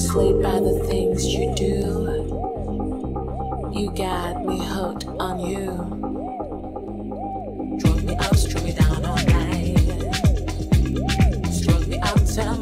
sleep by the things you do. You got me hooked on you. Drove me up, drew me down all night. Struck me out, tell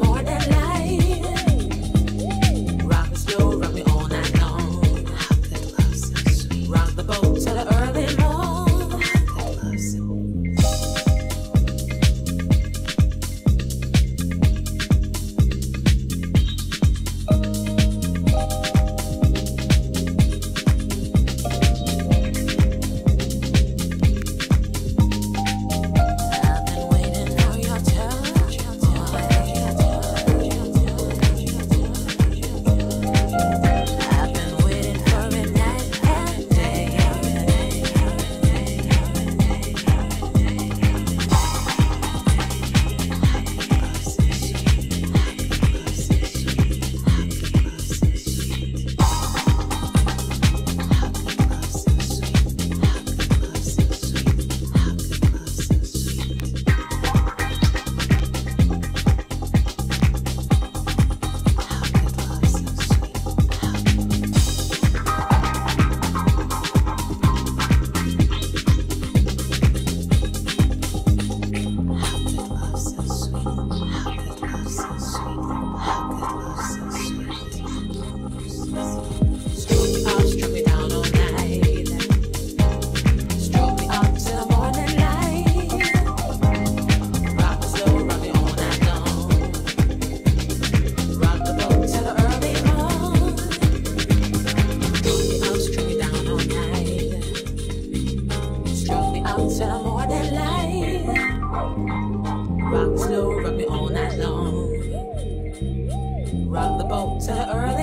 boat to the early.